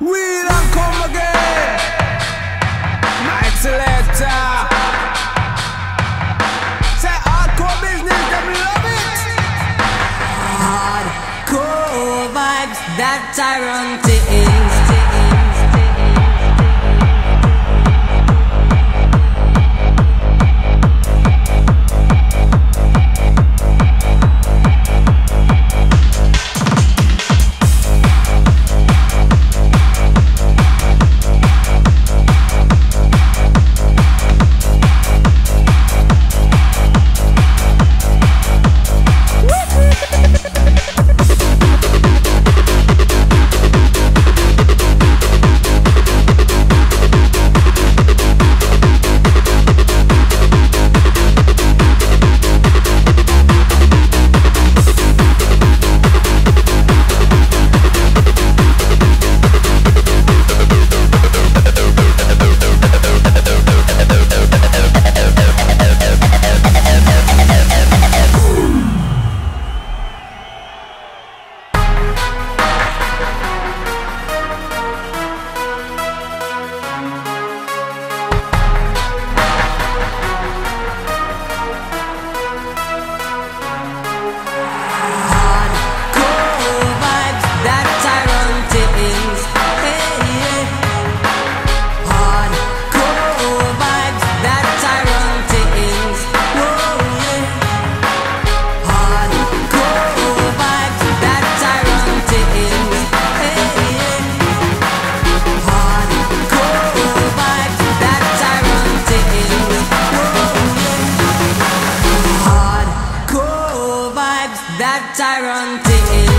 Real and come again. Night selector. Uh, say hardcore business, them love it. Hardcore vibes that I run to that tyrant thing